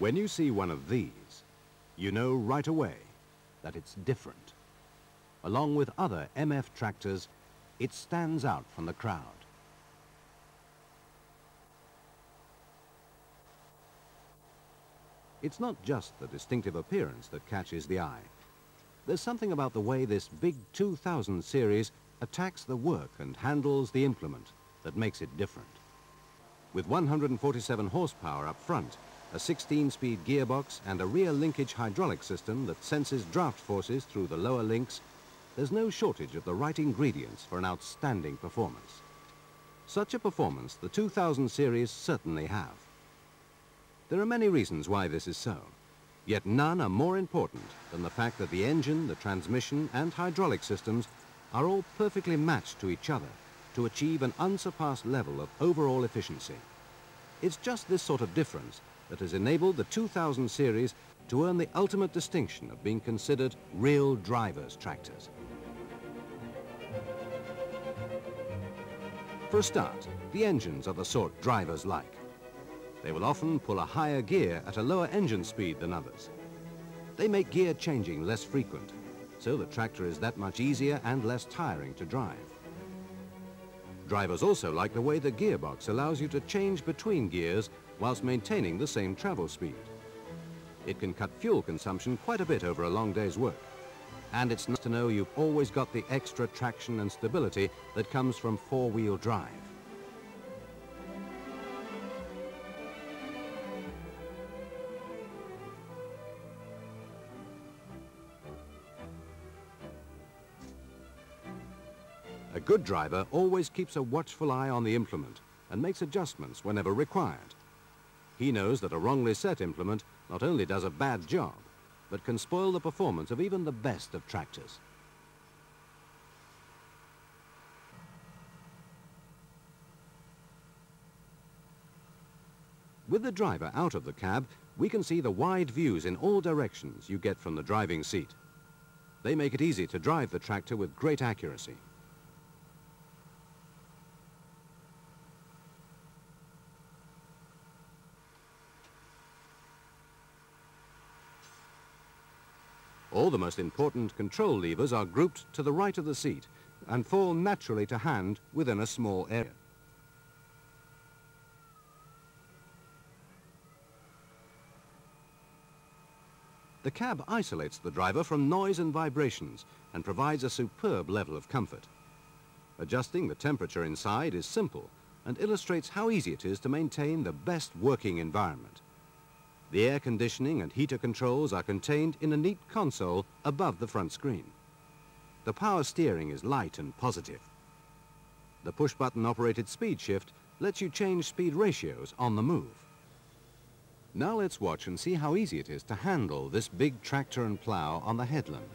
When you see one of these, you know right away that it's different. Along with other MF tractors, it stands out from the crowd. It's not just the distinctive appearance that catches the eye. There's something about the way this big 2000 series attacks the work and handles the implement that makes it different. With 147 horsepower up front, a 16-speed gearbox and a rear linkage hydraulic system that senses draft forces through the lower links, there's no shortage of the right ingredients for an outstanding performance. Such a performance the 2000 series certainly have. There are many reasons why this is so, yet none are more important than the fact that the engine, the transmission and hydraulic systems are all perfectly matched to each other to achieve an unsurpassed level of overall efficiency. It's just this sort of difference that has enabled the 2000 series to earn the ultimate distinction of being considered real driver's tractors. For a start, the engines are the sort drivers like. They will often pull a higher gear at a lower engine speed than others. They make gear changing less frequent, so the tractor is that much easier and less tiring to drive. Drivers also like the way the gearbox allows you to change between gears whilst maintaining the same travel speed. It can cut fuel consumption quite a bit over a long day's work. And it's nice to know you've always got the extra traction and stability that comes from four-wheel drive. A good driver always keeps a watchful eye on the implement and makes adjustments whenever required. He knows that a wrongly set implement not only does a bad job, but can spoil the performance of even the best of tractors. With the driver out of the cab, we can see the wide views in all directions you get from the driving seat. They make it easy to drive the tractor with great accuracy. All the most important control levers are grouped to the right of the seat and fall naturally to hand within a small area. The cab isolates the driver from noise and vibrations and provides a superb level of comfort. Adjusting the temperature inside is simple and illustrates how easy it is to maintain the best working environment. The air conditioning and heater controls are contained in a neat console above the front screen. The power steering is light and positive. The push-button operated speed shift lets you change speed ratios on the move. Now let's watch and see how easy it is to handle this big tractor and plough on the headland.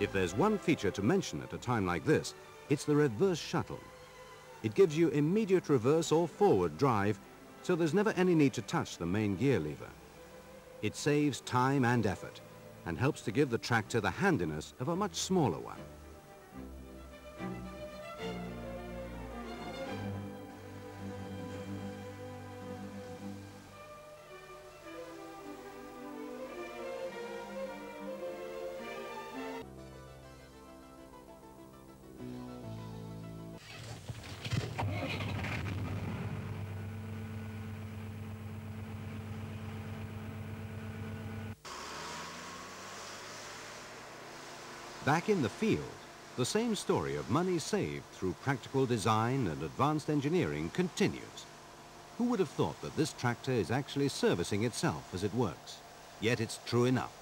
If there's one feature to mention at a time like this, it's the reverse shuttle. It gives you immediate reverse or forward drive, so there's never any need to touch the main gear lever. It saves time and effort, and helps to give the tractor the handiness of a much smaller one. Back in the field, the same story of money saved through practical design and advanced engineering continues. Who would have thought that this tractor is actually servicing itself as it works? Yet it's true enough.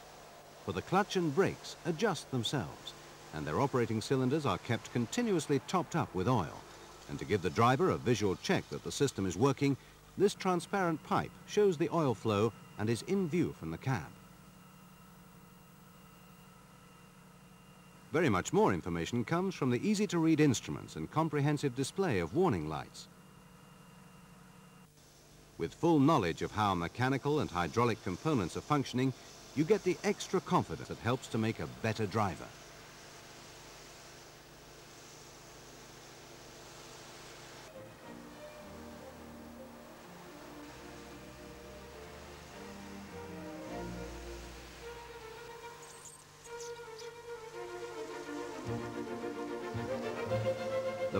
For the clutch and brakes adjust themselves, and their operating cylinders are kept continuously topped up with oil. And to give the driver a visual check that the system is working, this transparent pipe shows the oil flow and is in view from the cab. Very much more information comes from the easy-to-read instruments and comprehensive display of warning lights. With full knowledge of how mechanical and hydraulic components are functioning, you get the extra confidence that helps to make a better driver.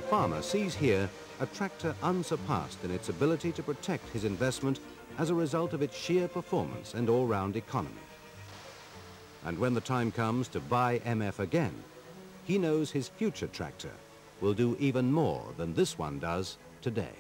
farmer sees here a tractor unsurpassed in its ability to protect his investment as a result of its sheer performance and all-round economy. And when the time comes to buy MF again, he knows his future tractor will do even more than this one does today.